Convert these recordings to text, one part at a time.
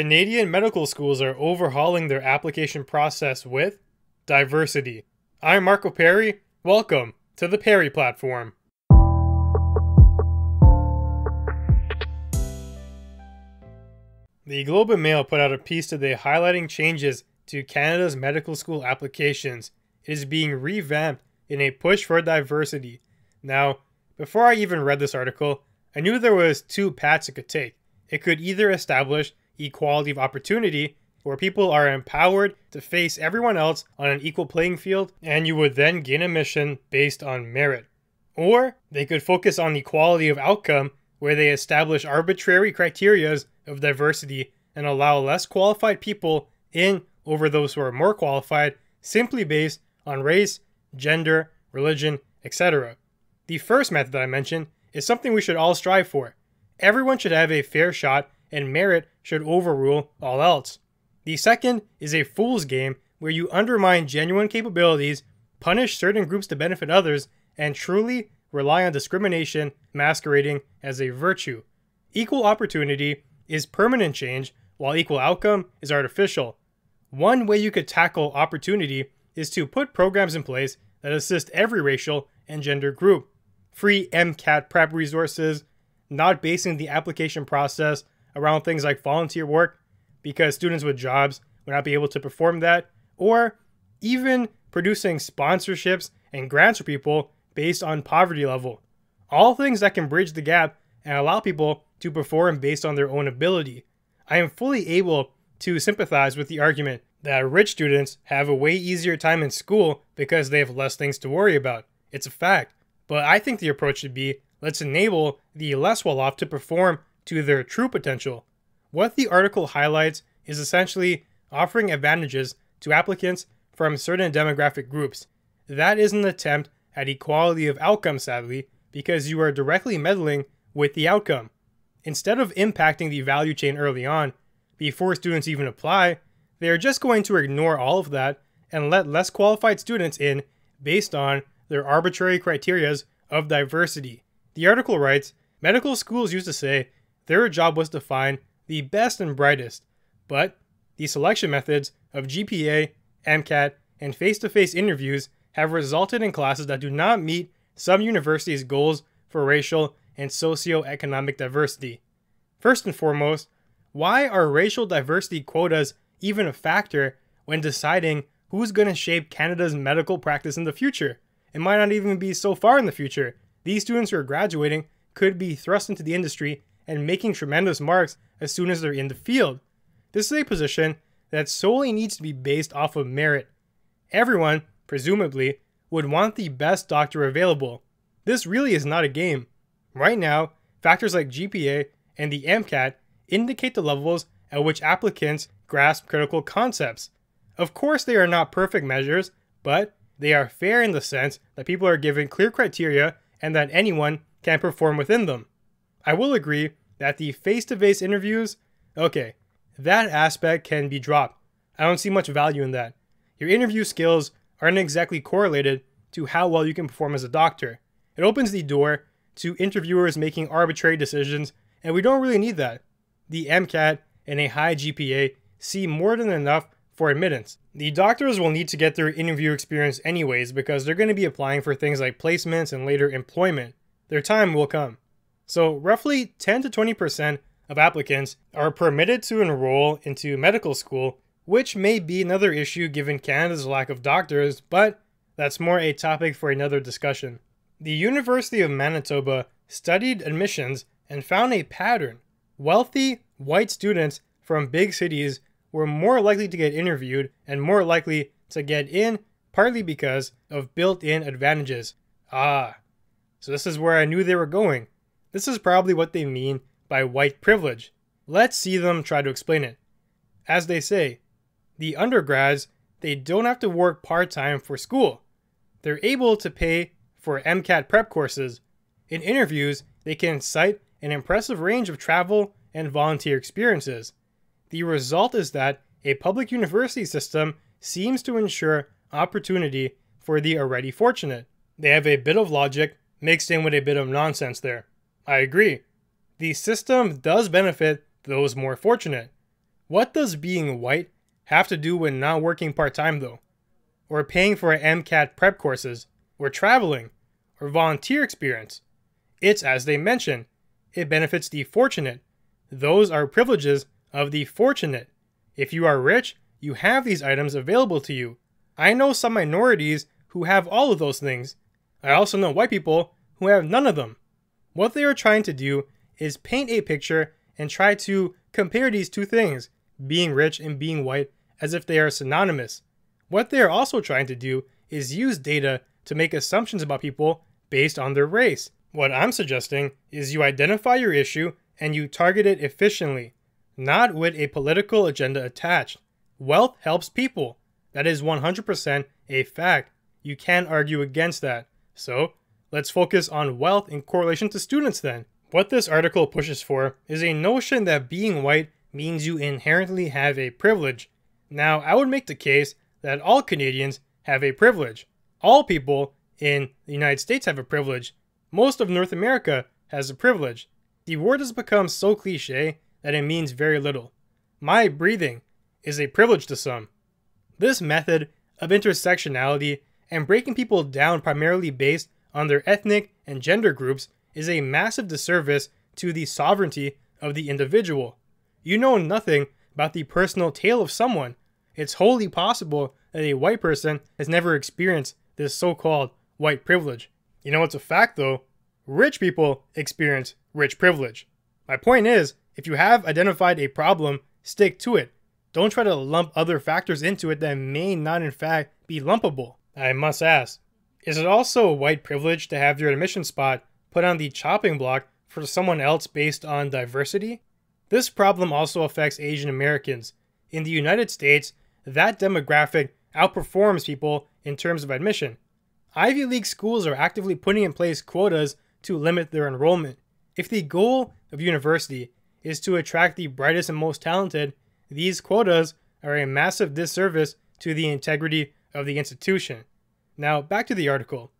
Canadian medical schools are overhauling their application process with diversity. I'm Marco Perri. Welcome to the Perri Platform. The Globe and Mail put out a piece today highlighting changes to Canada's medical school applications. It is being revamped in a push for diversity. Now, before I even read this article, I knew there was two paths it could take. It could either establish equality of opportunity, where people are empowered to face everyone else on an equal playing field, and you would then gain admission based on merit. Or they could focus on equality of outcome, where they establish arbitrary criterias of diversity and allow less qualified people in over those who are more qualified simply based on race, gender, religion, etc. The first method that I mentioned is something we should all strive for. Everyone should have a fair shot and merit should overrule all else. The second is a fool's game where you undermine genuine capabilities, punish certain groups to benefit others, and truly rely on discrimination masquerading as a virtue. Equal opportunity is permanent change, while equal outcome is artificial. One way you could tackle opportunity is to put programs in place that assist every racial and gender group. Free MCAT prep resources, not basing the application process around things like volunteer work because students with jobs would not be able to perform that, or even producing sponsorships and grants for people based on poverty level. All things that can bridge the gap and allow people to perform based on their own ability. I am fully able to sympathize with the argument that rich students have a way easier time in school because they have less things to worry about. It's a fact. But I think the approach should be let's enable the less well off to perform to their true potential. What the article highlights is essentially offering advantages to applicants from certain demographic groups. That is an attempt at equality of outcome, sadly, because you are directly meddling with the outcome. Instead of impacting the value chain early on, before students even apply, they are just going to ignore all of that and let less qualified students in based on their arbitrary criterias of diversity. The article writes Medical schools used to say their job was to find the best and brightest, but the selection methods of GPA, MCAT, and face to face interviews have resulted in classes that do not meet some universities' goals for racial and socio-economic diversity. First and foremost, why are racial diversity quotas even a factor when deciding who's going to shape Canada's medical practice in the future? It might not even be so far in the future. These students who are graduating could be thrust into the industry and making tremendous marks as soon as they're in the field. This is a position that solely needs to be based off of merit. Everyone, presumably, would want the best doctor available. This really is not a game. Right now, factors like GPA and the MCAT indicate the levels at which applicants grasp critical concepts. Of course, they are not perfect measures, but they are fair in the sense that people are given clear criteria and that anyone can perform within them. I will agree that the face to face interviews, okay, that aspect can be dropped. I don't see much value in that. Your interview skills aren't exactly correlated to how well you can perform as a doctor. It opens the door to interviewers making arbitrary decisions, and we don't really need that. The MCAT and a high GPA see more than enough for admittance. The doctors will need to get their interview experience anyways because they're going to be applying for things like placements and later employment. Their time will come. So, roughly 10 to 20% of applicants are permitted to enroll into medical school, which may be another issue given Canada's lack of doctors, but that's more a topic for another discussion. The University of Manitoba studied admissions and found a pattern. Wealthy, white students from big cities were more likely to get interviewed and more likely to get in, partly because of built in advantages. Ah, so this is where I knew they were going. This is probably what they mean by white privilege. Let's see them try to explain it. As they say, the undergrads, they don't have to work part time for school. They're able to pay for MCAT prep courses. In interviews, they can cite an impressive range of travel and volunteer experiences. The result is that a public university system seems to ensure opportunity for the already fortunate. They have a bit of logic mixed in with a bit of nonsense there. I agree. The system does benefit those more fortunate. What does being white have to do with not working part time though? Or paying for MCAT prep courses? Or traveling? Or volunteer experience? It's as they mention, it benefits the fortunate. Those are privileges of the fortunate. If you are rich, you have these items available to you. I know some minorities who have all of those things. I also know white people who have none of them. What they are trying to do is paint a picture and try to compare these two things, being rich and being white, as if they are synonymous. What they are also trying to do is use data to make assumptions about people based on their race. What I'm suggesting is you identify your issue and you target it efficiently, not with a political agenda attached. Wealth helps people. That is 100% a fact. You can't argue against that. So, let's focus on wealth in correlation to students then. What this article pushes for is a notion that being white means you inherently have a privilege. Now, I would make the case that all Canadians have a privilege. All people in the United States have a privilege. Most of North America has a privilege. The word has become so cliche that it means very little. My breathing is a privilege to some. This method of intersectionality and breaking people down primarily based on their ethnic and gender groups is a massive disservice to the sovereignty of the individual. You know nothing about the personal tale of someone. It's wholly possible that a white person has never experienced this so called white privilege. You know it's a fact though? Rich people experience rich privilege. My point is, if you have identified a problem, stick to it. Don't try to lump other factors into it that may not in fact be lumpable. I must ask, is it also white privilege to have your admission spot put on the chopping block for someone else based on diversity? This problem also affects Asian Americans. In the United States, that demographic outperforms people in terms of admission. Ivy League schools are actively putting in place quotas to limit their enrollment. If the goal of university is to attract the brightest and most talented, these quotas are a massive disservice to the integrity of the institution. Now, back to the article.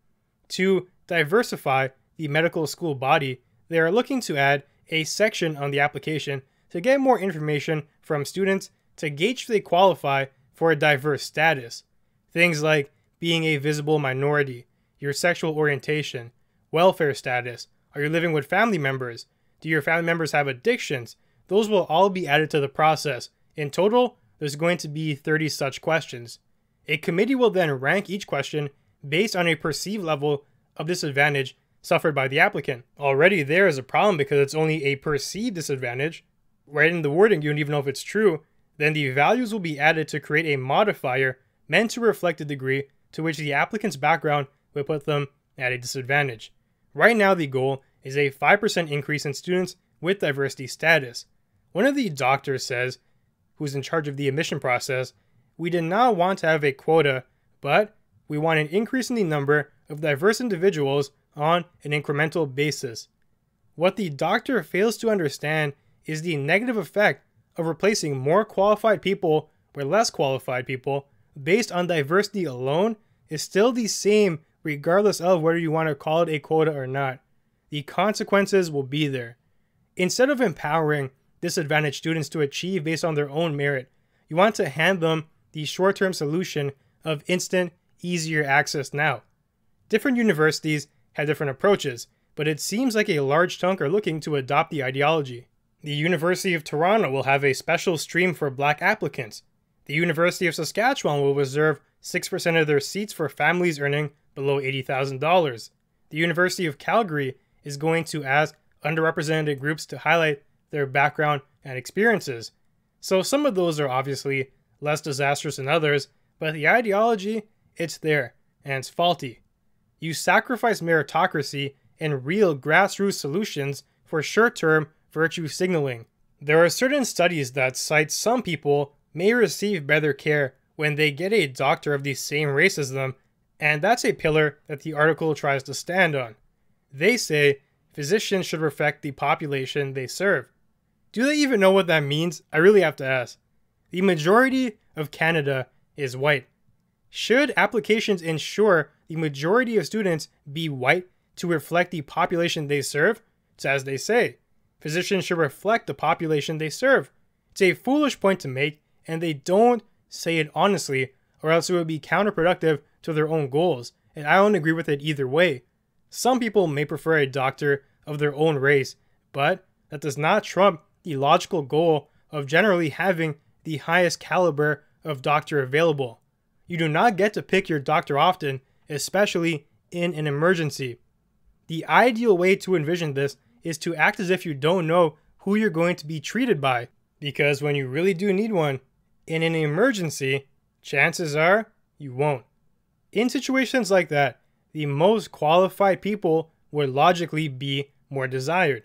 To diversify the medical school body, they are looking to add a section on the application to get more information from students to gauge if they qualify for a diverse status. Things like being a visible minority, your sexual orientation, welfare status, are you living with family members, do your family members have addictions? Those will all be added to the process. In total, there's going to be 30 such questions. A committee will then rank each question based on a perceived level of disadvantage suffered by the applicant. Already there is a problem because it's only a perceived disadvantage. Right in the wording, you don't even know if it's true. Then the values will be added to create a modifier meant to reflect the degree to which the applicant's background would put them at a disadvantage. Right now, the goal is a 5% increase in students with diversity status. One of the doctors says, who's in charge of the admission process, we did not want to have a quota, but we want an increase in the number of diverse individuals on an incremental basis. What the doctor fails to understand is the negative effect of replacing more qualified people with less qualified people based on diversity alone is still the same regardless of whether you want to call it a quota or not the consequences will be there. Instead of empowering disadvantaged students to achieve based on their own merit, you want to hand them the short term solution of instant, easier access now. Different universities have different approaches, but it seems like a large chunk are looking to adopt the ideology. The University of Toronto will have a special stream for black applicants. The University of Saskatchewan will reserve 6% of their seats for families earning below $80,000. The University of Calgary is going to ask underrepresented groups to highlight their background and experiences. So some of those are obviously less disastrous than others, but the ideology, it's there, and it's faulty. You sacrifice meritocracy and real grassroots solutions for short term virtue signaling. There are certain studies that cite some people may receive better care when they get a doctor of the same race as them, and that's a pillar that the article tries to stand on. They say physicians should reflect the population they serve. Do they even know what that means? I really have to ask. The majority of Canada is white. Should applications ensure the majority of students be white to reflect the population they serve? It's as they say. Physicians should reflect the population they serve. It's a foolish point to make, and they don't say it honestly, or else it would be counterproductive to their own goals, and I don't agree with it either way. Some people may prefer a doctor of their own race, but that does not trump the logical goal of generally having the highest caliber of doctor available. You do not get to pick your doctor often, especially in an emergency. The ideal way to envision this is to act as if you don't know who you're going to be treated by, because when you really do need one, in an emergency, chances are you won't. In situations like that, the most qualified people would logically be more desired.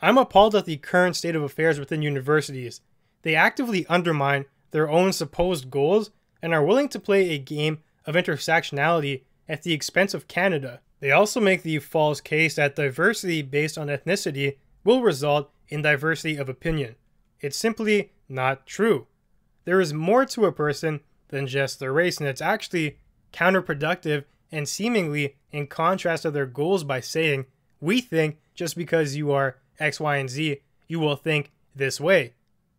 I'm appalled at the current state of affairs within universities. They actively undermine their own supposed goals and are willing to play a game of intersectionality at the expense of Canada. They also make the false case that diversity based on ethnicity will result in diversity of opinion. It's simply not true. There is more to a person than just their race, and it's actually counterproductive and seemingly in contrast to their goals by saying, We think just because you are X, Y, and Z, you will think this way.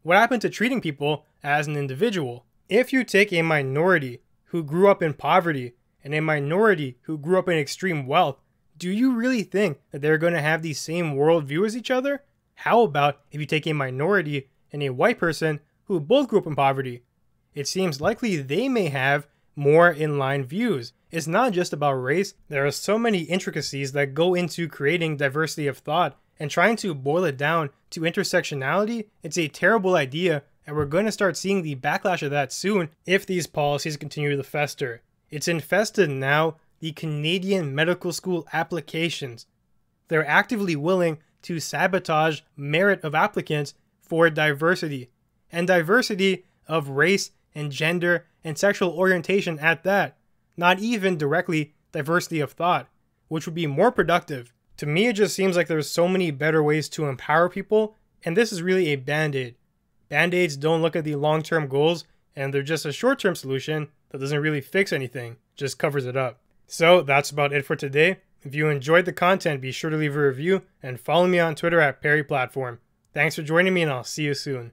What happened to treating people as an individual? If you take a minority who grew up in poverty and a minority who grew up in extreme wealth, do you really think that they're going to have the same worldview as each other? How about if you take a minority and a white person who both grew up in poverty? It seems likely they may have more in line views. It's not just about race, there are so many intricacies that go into creating diversity of thought and trying to boil it down to intersectionality. It's a terrible idea, and we're going to start seeing the backlash of that soon if these policies continue to fester. It's infested now the Canadian medical school applications. They're actively willing to sabotage merit of applicants for diversity, and diversity of race and gender and sexual orientation at that, not even directly diversity of thought, which would be more productive. To me, it just seems like there's so many better ways to empower people, and this is really a band aid. Band aids don't look at the long term goals, and they're just a short term solution that doesn't really fix anything, just covers it up. So that's about it for today. If you enjoyed the content, be sure to leave a review and follow me on Twitter at Perri Platform. Thanks for joining me, and I'll see you soon.